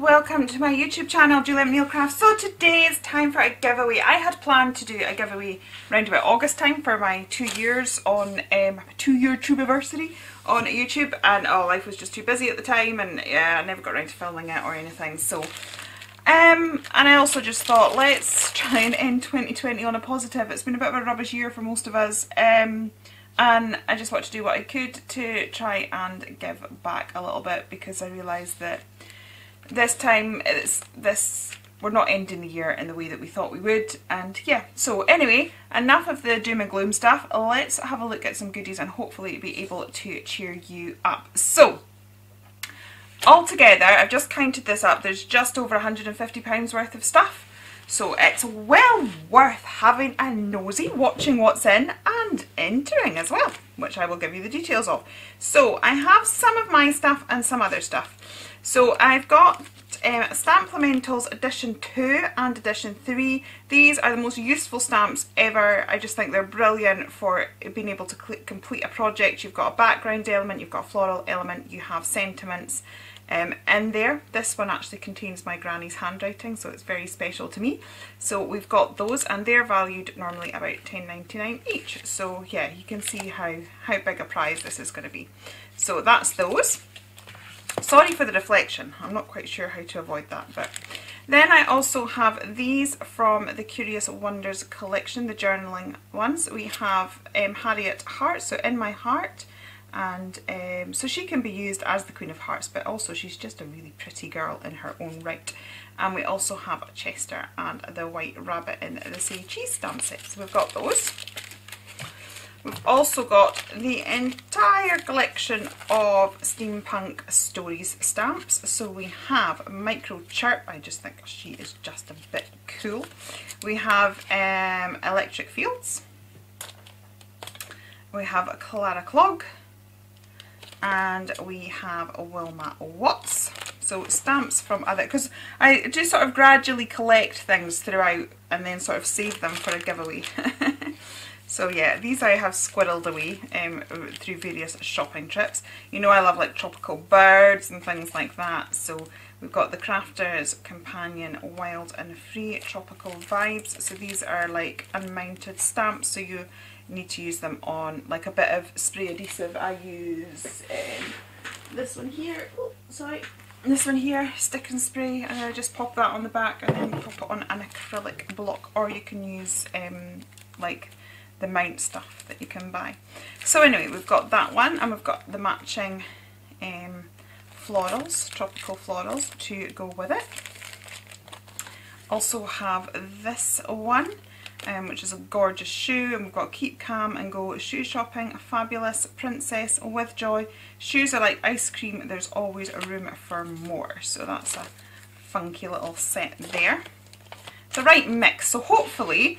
welcome to my YouTube channel Julia McNeill Crafts. So today is time for a giveaway. I had planned to do a giveaway around about August time for my two years on um, two year anniversary on YouTube and oh life was just too busy at the time and yeah I never got around to filming it or anything so um, and I also just thought let's try and end 2020 on a positive. It's been a bit of a rubbish year for most of us. Um, and I just wanted to do what I could to try and give back a little bit because I realised that this time it's this we're not ending the year in the way that we thought we would and yeah so anyway enough of the doom and gloom stuff let's have a look at some goodies and hopefully be able to cheer you up so altogether I've just counted this up there's just over 150 pounds worth of stuff so it's well worth having a nosy, watching what's in and entering as well, which I will give you the details of. So I have some of my stuff and some other stuff. So I've got um, Stamplementals Edition 2 and Edition 3. These are the most useful stamps ever. I just think they're brilliant for being able to complete a project. You've got a background element, you've got a floral element, you have sentiments, um, in there. This one actually contains my granny's handwriting so it's very special to me. So we've got those and they're valued normally about $10.99 each. So yeah you can see how, how big a prize this is going to be. So that's those. Sorry for the reflection, I'm not quite sure how to avoid that but then I also have these from the Curious Wonders collection, the journaling ones. We have um, Harriet Hart, so In My Heart, and um, so she can be used as the Queen of Hearts but also she's just a really pretty girl in her own right. And we also have Chester and the White Rabbit in the Say Cheese stamp set. So we've got those we've also got the entire collection of steampunk stories stamps. So we have Micro Chirp. I just think she is just a bit cool. We have um, Electric Fields. We have Clara Clog and we have Wilma Watts. So stamps from other, because I do sort of gradually collect things throughout and then sort of save them for a giveaway. so yeah, these I have squirreled away um, through various shopping trips. You know I love like tropical birds and things like that. So we've got the Crafters Companion Wild and Free Tropical Vibes. So these are like unmounted stamps. So you need to use them on like a bit of spray adhesive. I use um, this one here, oh, sorry, this one here, stick and spray, and I just pop that on the back and then pop it on an acrylic block, or you can use um, like the mount stuff that you can buy. So anyway, we've got that one, and we've got the matching um, florals, tropical florals to go with it. Also have this one, um, which is a gorgeous shoe and we've got Keep Calm and Go Shoe Shopping, a fabulous princess with joy. Shoes are like ice cream, there's always a room for more. So that's a funky little set there. The right mix, so hopefully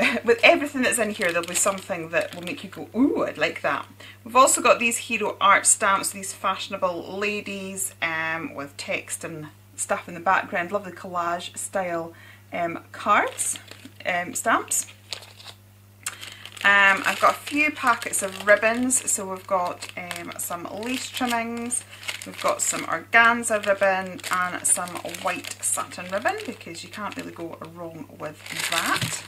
with everything that's in here there'll be something that will make you go ooh I'd like that. We've also got these Hero Arts stamps, these fashionable ladies um, with text and stuff in the background, lovely collage style um, cards um, stamps. Um, I've got a few packets of ribbons, so we've got um, some lace trimmings, we've got some organza ribbon and some white satin ribbon because you can't really go wrong with that.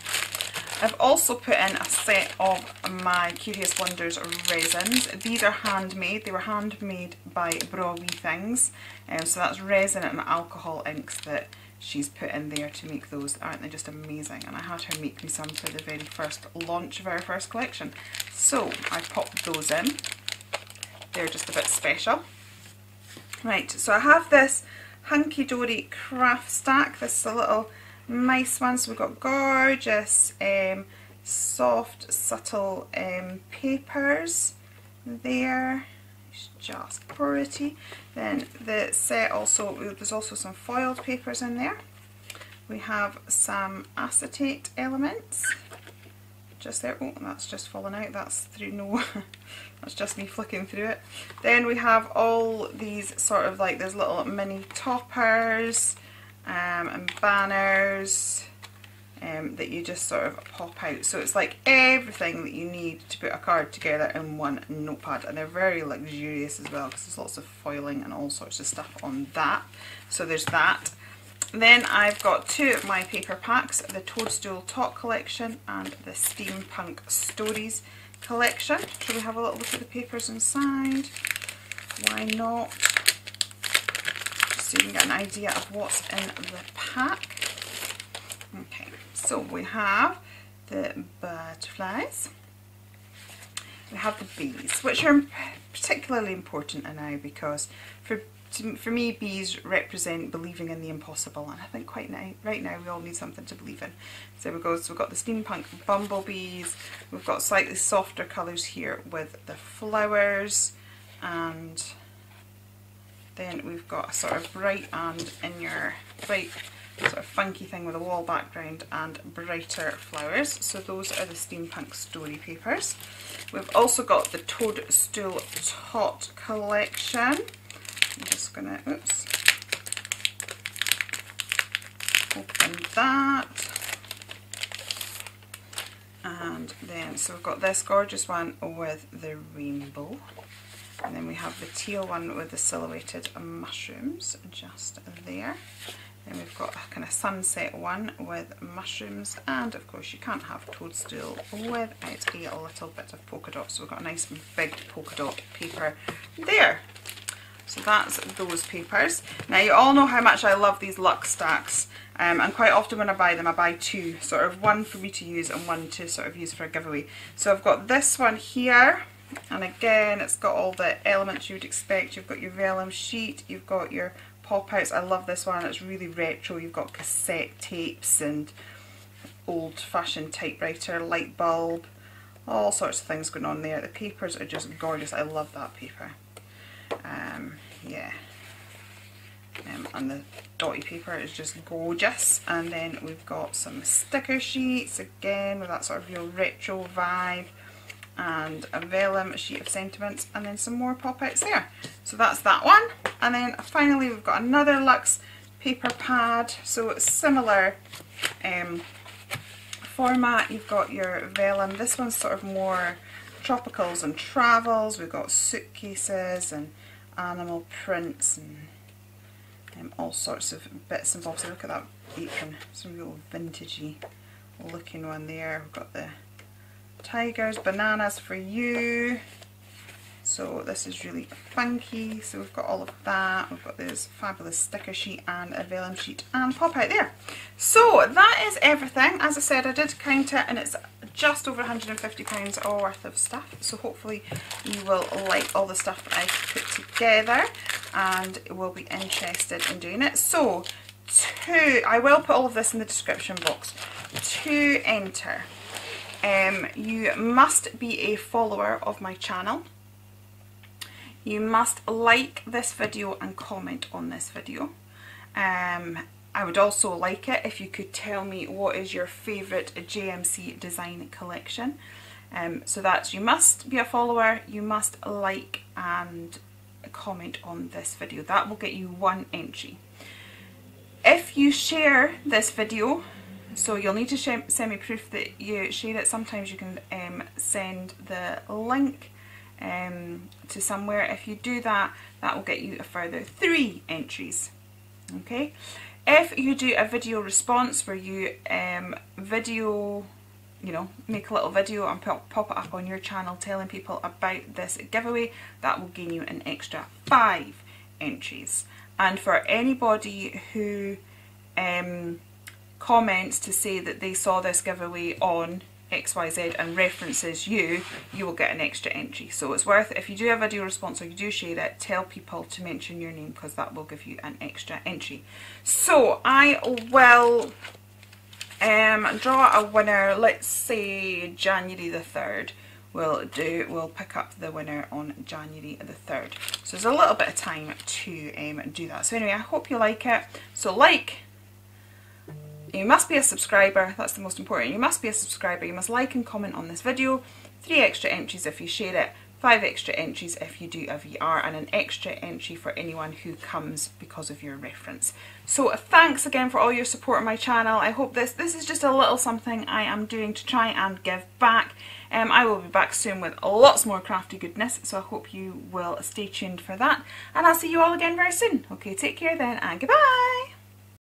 I've also put in a set of my Curious Wonders resins. These are handmade, they were handmade by Bra Wee Things, um, so that's resin and alcohol inks that she's put in there to make those. Aren't they just amazing? And I had her make me some for the very first launch of our first collection. So I popped those in. They're just a bit special. Right, so I have this Hunkydory craft stack. This is a little nice one. So we've got gorgeous, um, soft, subtle um, papers there It's just pretty. Then the set also, there's also some foiled papers in there. We have some acetate elements just there. Oh, that's just fallen out. That's through no, that's just me flicking through it. Then we have all these sort of like, there's little mini toppers um, and banners. um, that you just sort of pop out. So it's like everything that you need to put a card together in one notepad and they're very luxurious as well because there's lots of foiling and all sorts of stuff on that. So there's that. Then I've got two of my paper packs, the Toadstool Talk collection and the Steampunk Stories collection. Shall we have a little look at the papers inside? Why not? So you can get an idea of what's in the pack. Okay, so we have the butterflies. We have the bees, which are particularly important now because for for me bees represent believing in the impossible and I think quite now, right now we all need something to believe in. So we go, so we've got the steampunk bumblebees, we've got slightly softer colours here with the flowers and then we've got a sort of bright and in your bright sort of funky thing with a wall background and brighter flowers. So those are the Steampunk Story papers. We've also got the Toadstool Tot collection. I'm just gonna, oops, open that. And then, so we've got this gorgeous one with the rainbow. And then we have the teal one with the silhouetted mushrooms just there. Then we've got a kind of sunset one with mushrooms and of course you can't have toadstool without a little bit of polka dot. So we've got a nice big polka dot paper there. So that's those papers. Now you all know how much I love these Luxe stacks um, and quite often when I buy them I buy two, sort of one for me to use and one to sort of use for a giveaway. So I've got this one here and again it's got all the elements you would expect. You've got your vellum sheet, you've got your pop outs. I love this one, it's really retro. You've got cassette tapes and old fashioned typewriter, light bulb, all sorts of things going on there. The papers are just gorgeous. I love that paper. Um, yeah. Um, and the dotty paper is just gorgeous. And then we've got some sticker sheets again with that sort of real retro vibe and a vellum sheet of sentiments and then some more pop-outs there. So that's that one. And then finally we've got another Luxe paper pad. So similar um, format. You've got your vellum. This one's sort of more tropicals and travels. We've got suitcases and animal prints and um, all sorts of bits and bobs. Look at that apron. Some real vintagey looking one there. We've got the tigers, bananas for you. So this is really funky. So we've got all of that. We've got this fabulous sticker sheet and a vellum sheet and pop out there. So that is everything. As I said, I did count it and it's just over £150 worth of stuff. So hopefully you will like all the stuff that I've put together and will be interested in doing it. So I will put all of this in the description box. To enter um, you must be a follower of my channel. You must like this video and comment on this video. Um, I would also like it if you could tell me what is your favourite JMC design collection. Um, so that's you must be a follower, you must like and comment on this video. That will get you one entry. If you share this video so you'll need to send me proof that you share it. Sometimes you can um, send the link um, to somewhere. If you do that, that will get you a further three entries. Okay. If you do a video response where you um, video, you know, make a little video and pop, it up on your channel telling people about this giveaway, that will gain you an extra five entries. And for anybody who um, comments to say that they saw this giveaway on XYZ and references you, you will get an extra entry. So it's worth, if you do have a video response or you do share it, tell people to mention your name because that will give you an extra entry. So I will um, draw a winner, let's say January the 3rd. We'll do, we'll pick up the winner on January the 3rd. So there's a little bit of time to um, do that. So anyway, I hope you like it. So like, you must be a subscriber, that's the most important. You must be a subscriber, you must like and comment on this video. Three extra entries if you share it. five extra entries if you do a VR and an extra entry for anyone who comes because of your reference. So thanks again for all your support on my channel. I hope this, this is just a little something I am doing to try and give back. Um, I will be back soon with lots more crafty goodness, so I hope you will stay tuned for that. And I'll see you all again very soon. Okay, take care then, and goodbye!